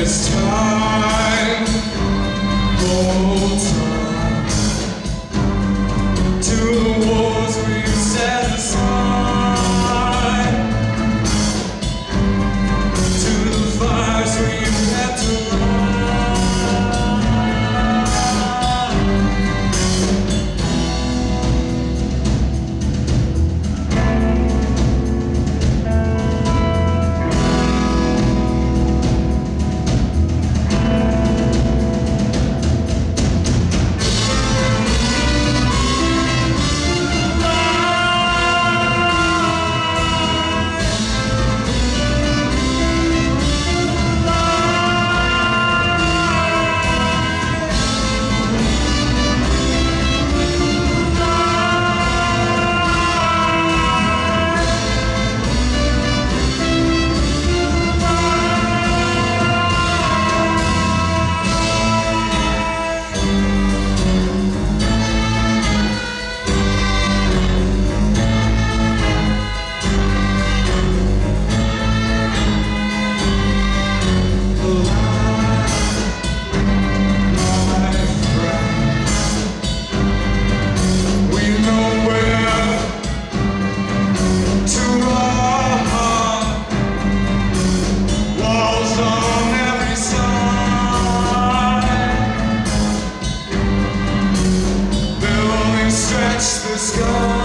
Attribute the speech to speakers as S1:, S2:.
S1: It's time. Sky.